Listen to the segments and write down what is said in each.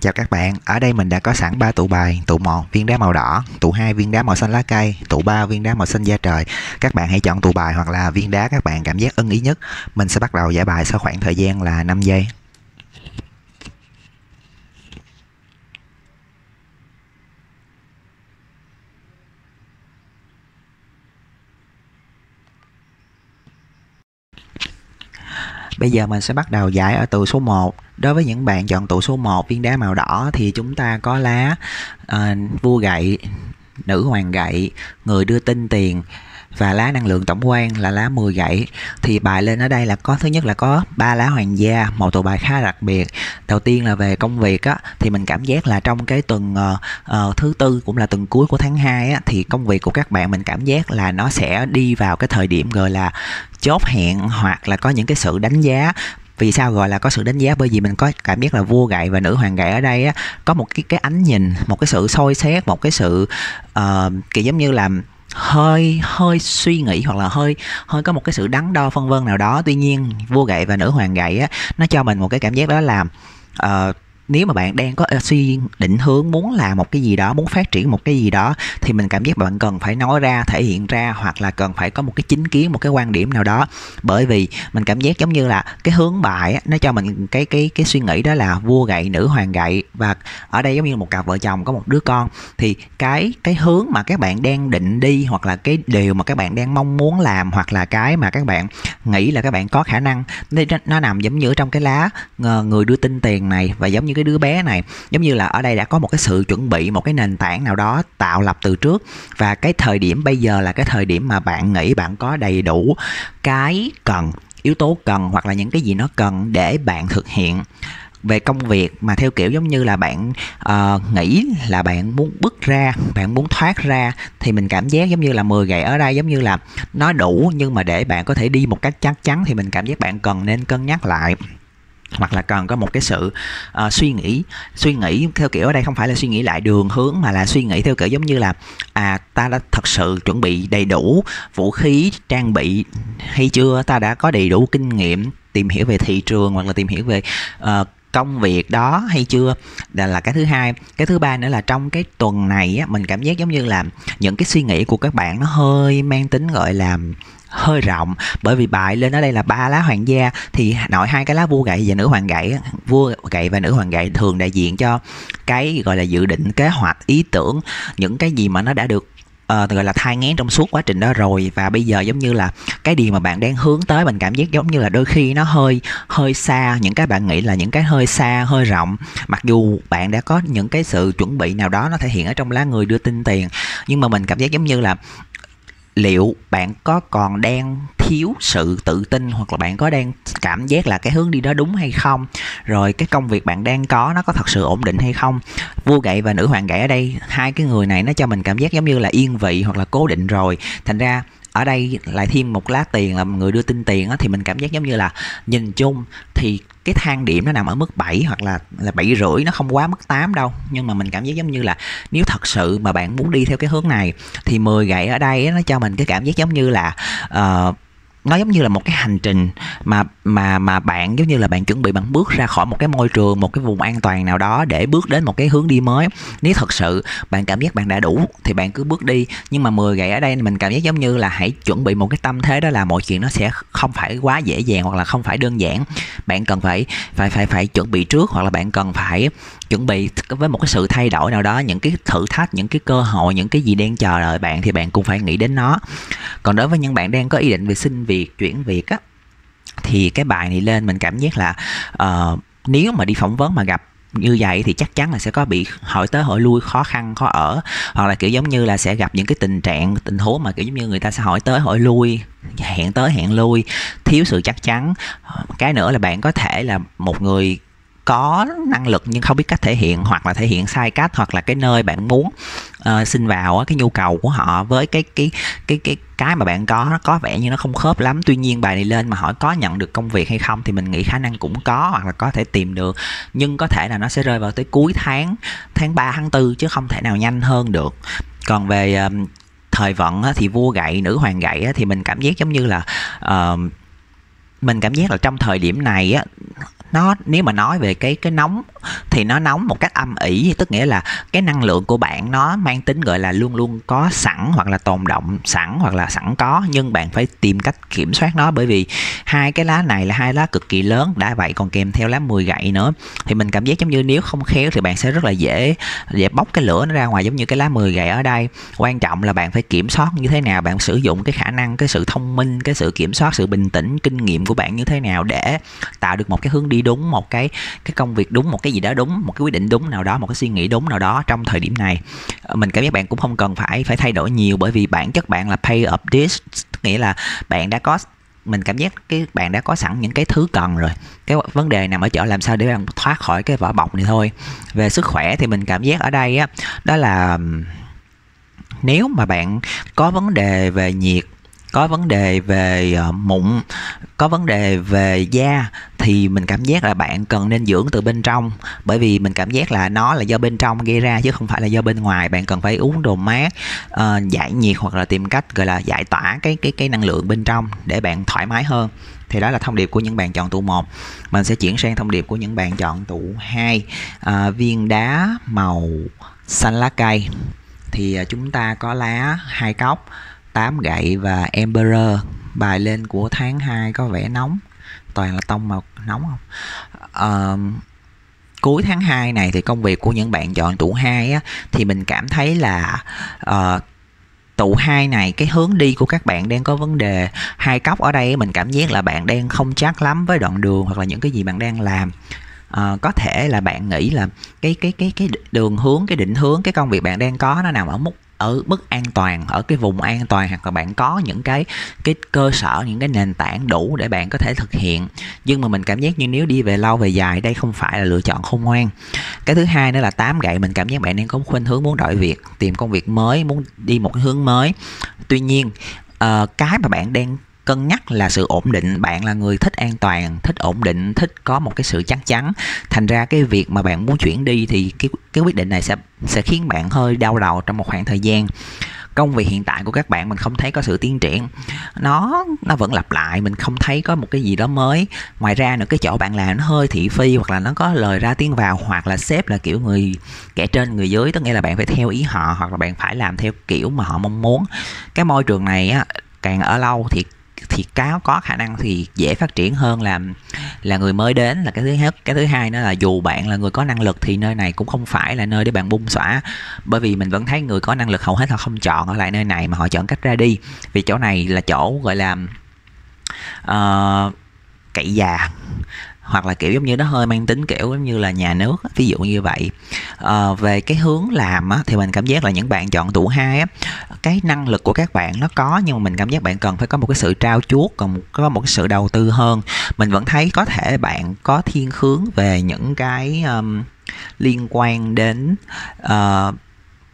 Chào các bạn, ở đây mình đã có sẵn 3 tụ bài, tụ 1 viên đá màu đỏ, tụ 2 viên đá màu xanh lá cây, tụ 3 viên đá màu xanh da trời. Các bạn hãy chọn tụ bài hoặc là viên đá các bạn cảm giác ưng ý nhất. Mình sẽ bắt đầu giải bài sau khoảng thời gian là 5 giây. Bây giờ mình sẽ bắt đầu giải ở tụ số 1 Đối với những bạn chọn tụ số 1 viên đá màu đỏ thì chúng ta có lá uh, vua gậy, nữ hoàng gậy, người đưa tin tiền và lá năng lượng tổng quan là lá 10 gậy. Thì bài lên ở đây là có thứ nhất là có ba lá hoàng gia một tụ bài khá đặc biệt. Đầu tiên là về công việc á thì mình cảm giác là trong cái tuần uh, uh, thứ tư cũng là tuần cuối của tháng 2 á thì công việc của các bạn mình cảm giác là nó sẽ đi vào cái thời điểm gọi là chốt hẹn hoặc là có những cái sự đánh giá. Vì sao gọi là có sự đánh giá? Bởi vì mình có cảm giác là vua gậy và nữ hoàng gậy ở đây á có một cái cái ánh nhìn một cái sự soi xét một cái sự uh, kiểu giống như là hơi hơi suy nghĩ hoặc là hơi hơi có một cái sự đắn đo phân vân nào đó. Tuy nhiên vua gậy và nữ hoàng gậy á nó cho mình một cái cảm giác đó là uh, nếu mà bạn đang có ờ, suy định hướng muốn làm một cái gì đó muốn phát triển một cái gì đó thì mình cảm giác bạn cần phải nói ra thể hiện ra hoặc là cần phải có một cái chính kiến một cái quan điểm nào đó. Bởi vì mình cảm giác giống như là cái hướng bài nó cho mình cái cái cái suy nghĩ đó là vua gậy nữ hoàng gậy. Và ở đây giống như một cặp vợ chồng có một đứa con. Thì cái cái hướng mà các bạn đang định đi hoặc là cái điều mà các bạn đang mong muốn làm hoặc là cái mà các bạn nghĩ là các bạn có khả năng nó, nó nằm giống như trong cái lá ờ, người đưa tin tiền này. Và giống như cái đứa bé này. Giống như là ở đây đã có một cái sự chuẩn bị một cái nền tảng nào đó tạo lập từ trước. Và cái thời điểm bây giờ là cái thời điểm mà bạn nghĩ bạn có đầy đủ cái cần yếu tố cần hoặc là những cái gì nó cần để bạn thực hiện về công việc. Mà theo kiểu giống như là bạn uh, nghĩ là bạn muốn bước ra bạn muốn thoát ra thì mình cảm giác giống như là 10 gậy ở đây giống như là nó đủ. Nhưng mà để bạn có thể đi một cách chắc chắn thì mình cảm giác bạn cần nên cân nhắc lại hoặc là cần có một cái sự uh, suy nghĩ suy nghĩ theo kiểu ở đây không phải là suy nghĩ lại đường hướng mà là suy nghĩ theo kiểu giống như là à ta đã thật sự chuẩn bị đầy đủ vũ khí trang bị hay chưa? Ta đã có đầy đủ kinh nghiệm tìm hiểu về thị trường hoặc là tìm hiểu về uh, công việc đó hay chưa? Là là cái thứ hai. Cái thứ ba nữa là trong cái tuần này á mình cảm giác giống như là những cái suy nghĩ của các bạn nó hơi mang tính gọi là hơi rộng. Bởi vì bài lên ở đây là ba lá hoàng gia thì nội hai cái lá vua gậy và nữ hoàng gậy vua gậy và nữ hoàng gậy thường đại diện cho cái gọi là dự định kế hoạch ý tưởng những cái gì mà nó đã được uh, gọi là thai ngén trong suốt quá trình đó rồi. Và bây giờ giống như là cái điều mà bạn đang hướng tới mình cảm giác giống như là đôi khi nó hơi hơi xa. Những cái bạn nghĩ là những cái hơi xa hơi rộng. Mặc dù bạn đã có những cái sự chuẩn bị nào đó nó thể hiện ở trong lá người đưa tin tiền nhưng mà mình cảm giác giống như là liệu bạn có còn đang thiếu sự tự tin hoặc là bạn có đang cảm giác là cái hướng đi đó đúng hay không? Rồi cái công việc bạn đang có nó có thật sự ổn định hay không? Vua gậy và nữ hoàng gậy ở đây, hai cái người này nó cho mình cảm giác giống như là yên vị hoặc là cố định rồi. Thành ra ở đây lại thêm một lá tiền là người đưa tin tiền á, thì mình cảm giác giống như là nhìn chung thì cái thang điểm nó nằm ở mức 7 hoặc là là bảy rưỡi nó không quá mức 8 đâu. Nhưng mà mình cảm giác giống như là nếu thật sự mà bạn muốn đi theo cái hướng này thì 10 gậy ở đây nó cho mình cái cảm giác giống như là uh, nó giống như là một cái hành trình mà mà mà bạn, giống như là bạn chuẩn bị bạn bước ra khỏi một cái môi trường, một cái vùng an toàn nào đó để bước đến một cái hướng đi mới. Nếu thật sự bạn cảm giác bạn đã đủ thì bạn cứ bước đi. Nhưng mà 10 gậy ở đây mình cảm giác giống như là hãy chuẩn bị một cái tâm thế đó là mọi chuyện nó sẽ không phải quá dễ dàng hoặc là không phải đơn giản. Bạn cần phải phải phải phải chuẩn bị trước hoặc là bạn cần phải chuẩn bị với một cái sự thay đổi nào đó, những cái thử thách, những cái cơ hội, những cái gì đang chờ đợi bạn thì bạn cũng phải nghĩ đến nó. Còn đối với những bạn đang có ý định về xin việc chuyển việc á thì cái bài này lên mình cảm giác là uh, nếu mà đi phỏng vấn mà gặp như vậy thì chắc chắn là sẽ có bị hỏi tới hỏi lui khó khăn khó ở. Hoặc là kiểu giống như là sẽ gặp những cái tình trạng tình huống mà kiểu giống như người ta sẽ hỏi tới hỏi lui hẹn tới hẹn lui thiếu sự chắc chắn. Ờ, cái nữa là bạn có thể là một người có năng lực nhưng không biết cách thể hiện hoặc là thể hiện sai cách hoặc là cái nơi bạn muốn uh, xin vào cái nhu cầu của họ với cái cái cái cái cái mà bạn có nó có vẻ như nó không khớp lắm. Tuy nhiên bài này lên mà hỏi có nhận được công việc hay không thì mình nghĩ khả năng cũng có hoặc là có thể tìm được. Nhưng có thể là nó sẽ rơi vào tới cuối tháng tháng 3 tháng 4 chứ không thể nào nhanh hơn được. Còn về um, thời vận thì vua gậy nữ hoàng gậy thì mình cảm giác giống như là uh, mình cảm giác là trong thời điểm này á nó nếu mà nói về cái cái nóng thì nó nóng một cách âm ỉ, tức nghĩa là cái năng lượng của bạn nó mang tính gọi là luôn luôn có sẵn hoặc là tồn động sẵn hoặc là sẵn có, nhưng bạn phải tìm cách kiểm soát nó. Bởi vì hai cái lá này là hai lá cực kỳ lớn, đã vậy còn kèm theo lá 10 gậy nữa. Thì mình cảm giác giống như nếu không khéo thì bạn sẽ rất là dễ dễ bóc cái lửa nó ra ngoài, giống như cái lá 10 gậy ở đây. Quan trọng là bạn phải kiểm soát như thế nào, bạn sử dụng cái khả năng, cái sự thông minh, cái sự kiểm soát, sự bình tĩnh, kinh nghiệm của bạn như thế nào để tạo được một cái hướng đi đúng, một cái cái công việc đúng, một cái gì đó đúng, một cái quyết định đúng nào đó, một cái suy nghĩ đúng nào đó trong thời điểm này. Ờ, mình cảm giác bạn cũng không cần phải phải thay đổi nhiều bởi vì bản chất bạn là pay up this, nghĩa là bạn đã có, mình cảm giác cái bạn đã có sẵn những cái thứ cần rồi. Cái vấn đề nằm ở chỗ làm sao để bạn thoát khỏi cái vỏ bọc này thôi. Về sức khỏe thì mình cảm giác ở đây á, đó là nếu mà bạn có vấn đề về nhiệt có vấn đề về ờ, mụn có vấn đề về da thì mình cảm giác là bạn cần nên dưỡng từ bên trong. Bởi vì mình cảm giác là nó là do bên trong gây ra chứ không phải là do bên ngoài. Bạn cần phải uống đồ mát uh, giải nhiệt hoặc là tìm cách gọi là giải tỏa cái cái cái năng lượng bên trong để bạn thoải mái hơn. Thì đó là thông điệp của những bạn chọn tụ một. Mình sẽ chuyển sang thông điệp của những bạn chọn tụ hai. À, viên đá màu xanh lá cây. Thì chúng ta có lá hai cốc. 8 gậy và Emperor bài lên của tháng 2 có vẻ nóng. Toàn là tông màu nóng không? Uh, cuối tháng 2 này thì công việc của những bạn chọn tủ 2 á, thì mình cảm thấy là uh, tụ hai này cái hướng đi của các bạn đang có vấn đề. Hai cốc ở đây mình cảm giác là bạn đang không chắc lắm với đoạn đường hoặc là những cái gì bạn đang làm à, có thể là bạn nghĩ là cái cái cái cái đường hướng cái định hướng cái công việc bạn đang có nó nằm ở mức ở mức an toàn ở cái vùng an toàn hoặc là bạn có những cái cái cơ sở những cái nền tảng đủ để bạn có thể thực hiện. Nhưng mà mình cảm giác như nếu đi về lâu về dài đây không phải là lựa chọn khôn ngoan. Cái thứ hai nữa là tám gậy mình cảm giác bạn đang có khuynh hướng muốn đổi việc tìm công việc mới muốn đi một hướng mới. Tuy nhiên uh, cái mà bạn đang cân nhắc là sự ổn định, bạn là người thích an toàn, thích ổn định, thích có một cái sự chắc chắn. Thành ra cái việc mà bạn muốn chuyển đi thì cái cái quyết định này sẽ sẽ khiến bạn hơi đau đầu trong một khoảng thời gian. Công việc hiện tại của các bạn mình không thấy có sự tiến triển. Nó nó vẫn lặp lại, mình không thấy có một cái gì đó mới. Ngoài ra nữa, cái chỗ bạn làm nó hơi thị phi hoặc là nó có lời ra tiếng vào hoặc là sếp là kiểu người kẻ trên người dưới, tức nghĩa là bạn phải theo ý họ hoặc là bạn phải làm theo kiểu mà họ mong muốn. Cái môi trường này á, càng ở lâu thì thì cáo có khả năng thì dễ phát triển hơn là là người mới đến là cái thứ nhất. Cái thứ hai nữa là dù bạn là người có năng lực thì nơi này cũng không phải là nơi để bạn bung xõa. Bởi vì mình vẫn thấy người có năng lực hầu hết họ không chọn ở lại nơi này mà họ chọn cách ra đi. Vì chỗ này là chỗ gọi là uh, cậy già hoặc là kiểu giống như nó hơi mang tính kiểu giống như là nhà nước ví dụ như vậy. À, về cái hướng làm á, thì mình cảm giác là những bạn chọn tủ hai á cái năng lực của các bạn nó có nhưng mà mình cảm giác bạn cần phải có một cái sự trao chuốt còn có một cái sự đầu tư hơn. Mình vẫn thấy có thể bạn có thiên hướng về những cái um, liên quan đến uh,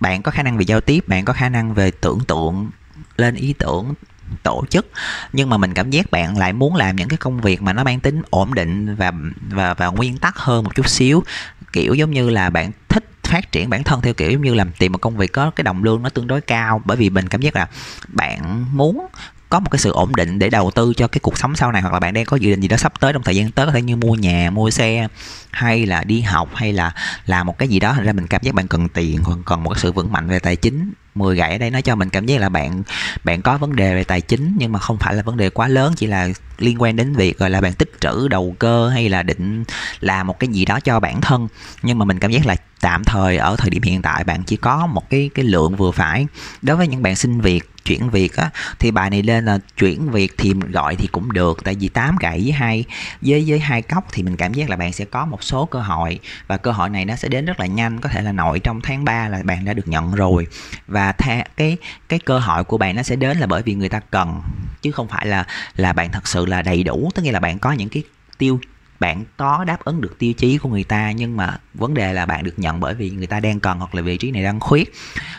bạn có khả năng về giao tiếp bạn có khả năng về tưởng tượng lên ý tưởng tổ chức. Nhưng mà mình cảm giác bạn lại muốn làm những cái công việc mà nó mang tính ổn định và và và nguyên tắc hơn một chút xíu. Kiểu giống như là bạn thích phát triển bản thân theo kiểu giống như làm tìm một công việc có cái đồng lương nó tương đối cao. Bởi vì mình cảm giác là bạn muốn có một cái sự ổn định để đầu tư cho cái cuộc sống sau này, hoặc là bạn đang có dự định gì đó sắp tới trong thời gian tới, có thể như mua nhà, mua xe, hay là đi học, hay là làm một cái gì đó. Thành ra mình cảm giác bạn cần tiền, còn cần một cái sự vững mạnh về tài chính. 10 gãy ở đây nó cho mình cảm giác là bạn bạn có vấn đề về tài chính, nhưng mà không phải là vấn đề quá lớn, chỉ là liên quan đến việc, gọi là, bạn tích trữ đầu cơ, hay là định làm một cái gì đó cho bản thân. Nhưng mà mình cảm giác là tạm thời ở thời điểm hiện tại bạn chỉ có một cái cái lượng vừa phải. Đối với những bạn xin việc chuyển việc á thì bài này lên là chuyển việc thì gọi thì cũng được tại vì 8 gậy với hai với với hai cốc thì mình cảm giác là bạn sẽ có một số cơ hội. Và cơ hội này nó sẽ đến rất là nhanh có thể là nội trong tháng 3 là bạn đã được nhận rồi. Và tha, cái cái cơ hội của bạn nó sẽ đến là bởi vì người ta cần chứ không phải là là bạn thật sự là đầy đủ. Tức nghĩa là bạn có những cái tiêu bạn có đáp ứng được tiêu chí của người ta nhưng mà vấn đề là bạn được nhận bởi vì người ta đang cần hoặc là vị trí này đang khuyết.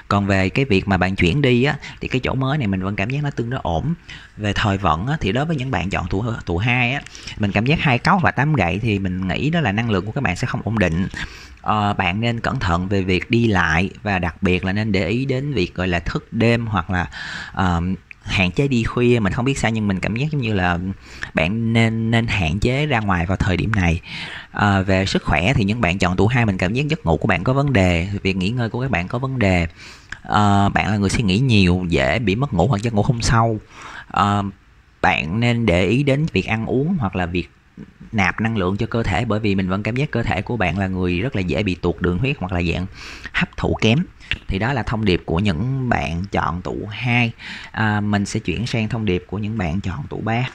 Còn về cái việc mà bạn chuyển đi á thì cái chỗ mới này mình vẫn cảm giác nó tương đối ổn. Về thời vận á, thì đối với những bạn chọn tụ tụ hai á mình cảm giác hai cốc và tám gậy thì mình nghĩ đó là năng lượng của các bạn sẽ không ổn định. Uh, bạn nên cẩn thận về việc đi lại và đặc biệt là nên để ý đến việc gọi là thức đêm hoặc là uh, hạn chế đi khuya mình không biết sao nhưng mình cảm giác giống như là bạn nên nên hạn chế ra ngoài vào thời điểm này. À, về sức khỏe thì những bạn chọn tuổi hai mình cảm giác giấc ngủ của bạn có vấn đề việc nghỉ ngơi của các bạn có vấn đề. À, bạn là người suy nghĩ nhiều dễ bị mất ngủ hoặc giấc ngủ không sâu. À, bạn nên để ý đến việc ăn uống hoặc là việc nạp năng lượng cho cơ thể bởi vì mình vẫn cảm giác cơ thể của bạn là người rất là dễ bị tuột đường huyết hoặc là dạng hấp thụ kém thì đó là thông điệp của những bạn chọn tủ 2 à, mình sẽ chuyển sang thông điệp của những bạn chọn tủ 3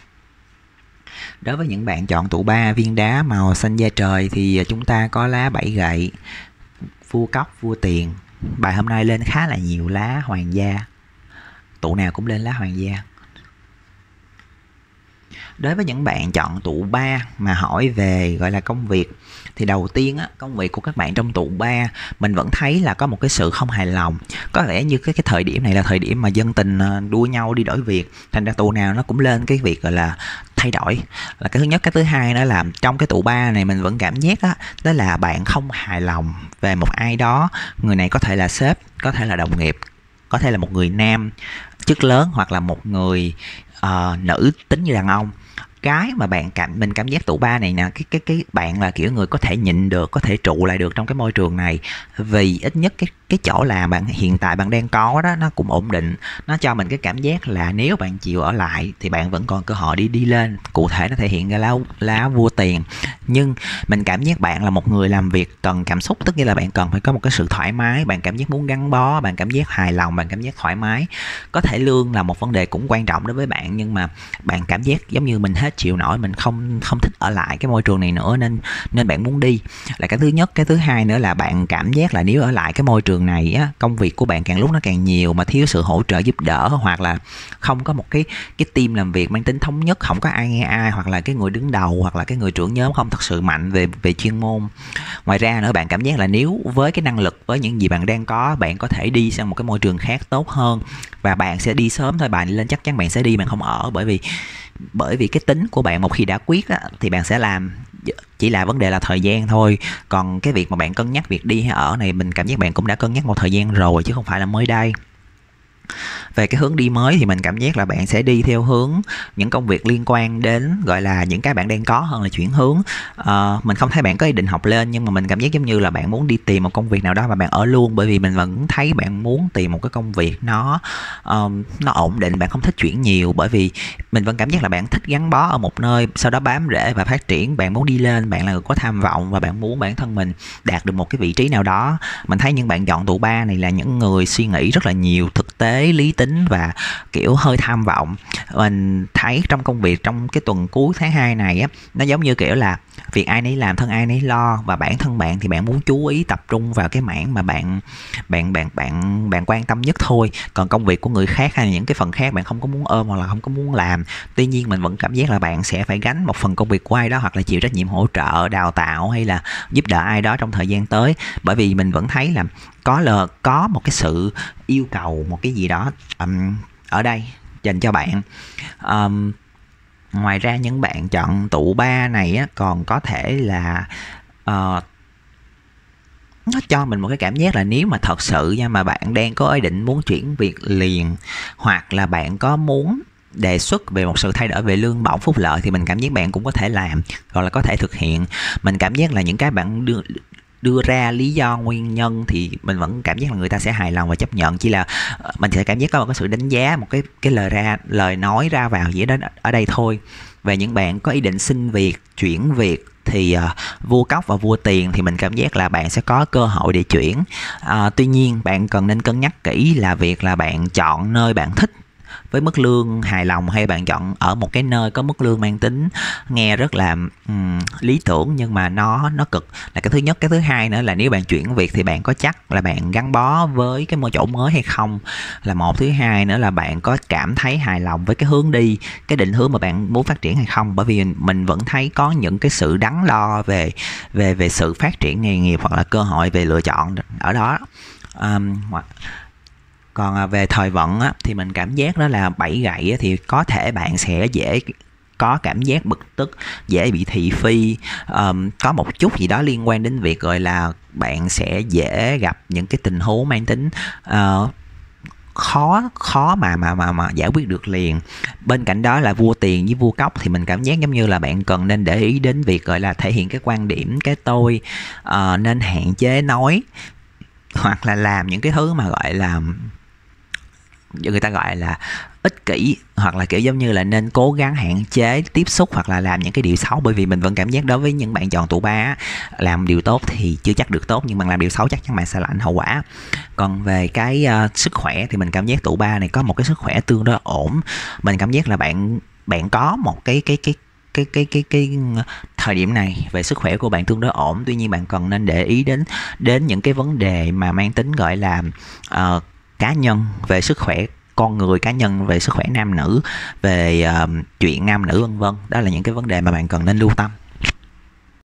đối với những bạn chọn tủ 3 viên đá màu xanh da trời thì chúng ta có lá bảy gậy vua cốc vua tiền. Bài hôm nay lên khá là nhiều lá hoàng gia. Tủ nào cũng lên lá hoàng gia đối với những bạn chọn tụ 3 mà hỏi về gọi là công việc thì đầu tiên á, công việc của các bạn trong tụ 3 mình vẫn thấy là có một cái sự không hài lòng. Có lẽ như cái cái thời điểm này là thời điểm mà dân tình ờ, đua nhau đi đổi việc thành ra tụ nào nó cũng lên cái việc gọi là thay đổi. Là cái thứ nhất. Cái thứ hai đó là trong cái tụ ba này mình vẫn cảm giác đó, đó là bạn không hài lòng về một ai đó. Người này có thể là sếp có thể là đồng nghiệp có thể là một người nam chức lớn hoặc là một người uh, nữ tính như đàn ông cái mà bạn cảm, mình cảm giác tụ ba này nè, cái cái cái bạn là kiểu người có thể nhịn được, có thể trụ lại được trong cái môi trường này. Vì ít nhất cái cái chỗ làm bạn, hiện tại bạn đang có đó, nó cũng ổn định. Nó cho mình cái cảm giác là nếu bạn chịu ở lại thì bạn vẫn còn cơ hội đi đi lên. Cụ thể nó thể hiện ra lá lá vua tiền. Nhưng mình cảm giác bạn là một người làm việc cần cảm xúc, tức nghĩa là bạn cần phải có một cái sự thoải mái. Bạn cảm giác muốn gắn bó, bạn cảm giác hài lòng, bạn cảm giác thoải mái. Có thể lương là một vấn đề cũng quan trọng đối với bạn, nhưng mà bạn cảm giác giống như mình hết chịu nổi, mình không không thích ở lại cái môi trường này nữa nên nên bạn muốn đi. Là cái thứ nhất. Cái thứ hai nữa là bạn cảm giác là nếu ở lại cái môi trường trường này á công việc của bạn càng lúc nó càng nhiều mà thiếu sự hỗ trợ giúp đỡ hoặc là không có một cái cái team làm việc mang tính thống nhất không có ai nghe ai hoặc là cái người đứng đầu hoặc là cái người trưởng nhóm không thật sự mạnh về về chuyên môn. Ngoài ra nữa bạn cảm giác là nếu với cái năng lực với những gì bạn đang có bạn có thể đi sang một cái môi trường khác tốt hơn và bạn sẽ đi sớm thôi bạn lên chắc chắn bạn sẽ đi bạn không ở. Bởi vì bởi vì cái tính của bạn một khi đã quyết á, thì bạn sẽ làm chỉ là vấn đề là thời gian thôi. Còn cái việc mà bạn cân nhắc việc đi hay ở này, mình cảm giác bạn cũng đã cân nhắc một thời gian rồi, chứ không phải là mới đây về cái hướng đi mới thì mình cảm giác là bạn sẽ đi theo hướng những công việc liên quan đến gọi là những cái bạn đang có hơn là chuyển hướng. Uh, mình không thấy bạn có ý định học lên nhưng mà mình cảm giác giống như là bạn muốn đi tìm một công việc nào đó mà bạn ở luôn bởi vì mình vẫn thấy bạn muốn tìm một cái công việc nó um, nó ổn định bạn không thích chuyển nhiều bởi vì mình vẫn cảm giác là bạn thích gắn bó ở một nơi sau đó bám rễ và phát triển bạn muốn đi lên bạn là người có tham vọng và bạn muốn bản thân mình đạt được một cái vị trí nào đó. Mình thấy những bạn chọn tụ ba này là những người suy nghĩ rất là nhiều thực tế lý tính và, kiểu, hơi tham vọng. Mình thấy trong công việc trong cái tuần cuối tháng 2 này á, nó giống như kiểu là việc ai nấy làm, thân ai nấy lo và bản thân bạn thì bạn muốn chú ý tập trung vào cái mảng mà bạn bạn bạn bạn bạn quan tâm nhất thôi. Còn công việc của người khác hay là những cái phần khác bạn không có muốn ôm hoặc là không có muốn làm. Tuy nhiên mình vẫn cảm giác là bạn sẽ phải gánh một phần công việc của ai đó hoặc là chịu trách nhiệm hỗ trợ, đào tạo hay là giúp đỡ ai đó trong thời gian tới. Bởi vì mình vẫn thấy là có là có một cái sự yêu cầu, một cái gì đó um, ở đây dành cho bạn. Um, ngoài ra những bạn chọn tụ ba này á, còn có thể là uh, nó cho mình một cái cảm giác là nếu mà thật sự nha mà bạn đang có ý định muốn chuyển việc liền hoặc là bạn có muốn đề xuất về một sự thay đổi về lương bổng phúc lợi thì mình cảm giác bạn cũng có thể làm hoặc là có thể thực hiện. Mình cảm giác là những cái bạn đưa đưa ra lý do nguyên nhân thì mình vẫn cảm giác là người ta sẽ hài lòng và chấp nhận. Chỉ là ờ, mình sẽ cảm giác có một cái sự đánh giá một cái cái lời ra lời nói ra vào gì đó ở đây thôi. Về những bạn có ý định xin việc chuyển việc thì uh, vua cốc và vua tiền thì mình cảm giác là bạn sẽ có cơ hội để chuyển. Uh, tuy nhiên bạn cần nên cân nhắc kỹ là việc là bạn chọn nơi bạn thích với mức lương hài lòng hay bạn chọn ở một cái nơi có mức lương mang tính? Nghe rất là um, lý tưởng nhưng mà nó nó cực. Là cái thứ nhất. Cái thứ hai nữa là nếu bạn chuyển việc thì bạn có chắc là bạn gắn bó với cái môi chỗ mới hay không? Là một. Thứ hai nữa là bạn có cảm thấy hài lòng với cái hướng đi cái định hướng mà bạn muốn phát triển hay không? Bởi vì mình vẫn thấy có những cái sự đắn lo về về về sự phát triển nghề nghiệp hoặc là cơ hội về lựa chọn ở đó. Um, còn à, về thời vận á, thì mình cảm giác đó là bảy gậy á, thì có thể bạn sẽ dễ có cảm giác bực tức dễ bị thị phi. Um, có một chút gì đó liên quan đến việc gọi là bạn sẽ dễ gặp những cái tình huống mang tính uh, khó khó mà mà mà mà giải quyết được liền. Bên cạnh đó là vua tiền với vua cốc thì mình cảm giác giống như là bạn cần nên để ý đến việc gọi là thể hiện cái quan điểm cái tôi uh, nên hạn chế nói hoặc là làm những cái thứ mà gọi là người ta gọi là ích kỷ hoặc là kiểu giống như là nên cố gắng hạn chế tiếp xúc hoặc là làm những cái điều xấu. Bởi vì mình vẫn cảm giác đối với những bạn chọn tụ ba làm điều tốt thì chưa chắc được tốt nhưng mà làm điều xấu chắc chắn bạn sẽ lãnh hậu quả. Còn về cái uh, sức khỏe thì mình cảm giác tụ ba này có một cái sức khỏe tương đối ổn. Mình cảm giác là bạn bạn có một cái cái cái cái cái cái cái thời điểm này về sức khỏe của bạn tương đối ổn. Tuy nhiên bạn cần nên để ý đến đến những cái vấn đề mà mang tính gọi là uh, cá nhân về sức khỏe con người cá nhân về sức khỏe nam nữ về uh, chuyện nam nữ vân vân. Đó là những cái vấn đề mà bạn cần nên lưu tâm.